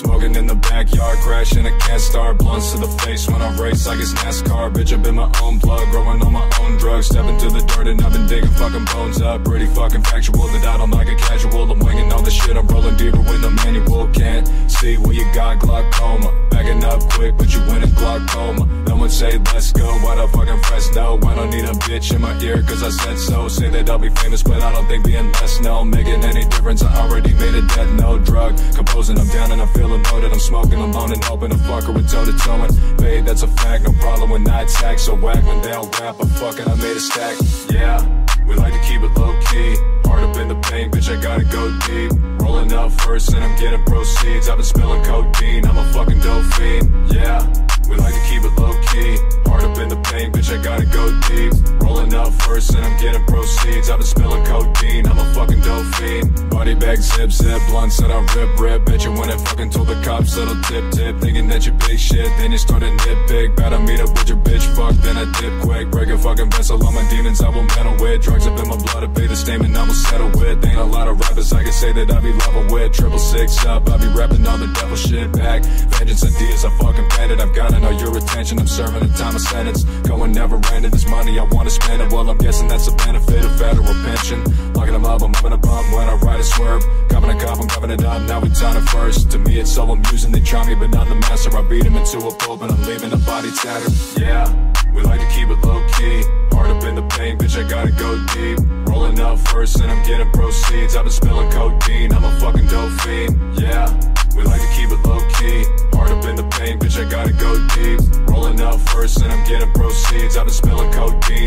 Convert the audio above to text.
Smoking in the backyard, crashing, I can't start. Blunts to the face when I race like it's NASCAR. Bitch, I've been my own plug, growing on my own drugs. Stepping to the dirt and I've been digging fucking bones up. Pretty fucking factual that I don't like a casual. I'm winging all the shit, I'm rolling deeper with the manual. Can't see where you got glaucoma. Backing up quick, but you win a glaucoma. No one say let's go, why the fucking Fresno? I don't need a bitch in my ear, cause I said so. Say that I'll be famous, but I don't think being less known making any difference. I already made a death no drug. Composing, I'm down and I'm feeling loaded. I'm smoking alone and hoping to fucker with toe to toe. And babe, that's a fact, no problem when I attack. So whack when they don't rap, I'm fucking, I made a stack. Yeah, we like to keep it low key. Hard up in the paint, bitch, I gotta go deep. Rolling up first and I'm getting proceeds. I've been spilling codeine, I'm a fucking dope fiend. Yeah, we like to keep it low key. Hard up in the paint, bitch, I gotta go deep. Rolling up first and I'm getting proceeds. I've been spilling codeine, I'm Bag zip zip, blunts that I rip rip. Bet you when I fucking told the cops little tip tip. Thinking that you big shit, then you started nitpick. Better meet up with your bitch, fuck, then I dip quick. Break a fucking vessel, all my demons I will meddle with. Drugs up in my blood, I pay the statement, I will settle with. Ain't a lot of rappers I can say that I be level with. Triple six up, I be rapping all the devil shit back. Vengeance ideas, I fucking your attention, I'm serving a time of sentence. Going never ended, this money I wanna spend it. Well, I'm guessing that's a benefit of federal pension. Locking them up, I'm having a bump when I ride a swerve. Copping a cop, I'm copping it up, now we done it first. To me, it's so amusing, they try me, but not the master. I beat him into a pulp, and I'm leaving the body tattered. Yeah, we like to keep it low key. Hard up in the paint, bitch, I gotta go deep. Rolling up first, and I'm getting proceeds. I've been spilling codeine, I'm a fucking dope fiend. Yeah, we like to keep it low key. First, and I'm getting proceeds. I've been spilling codeine,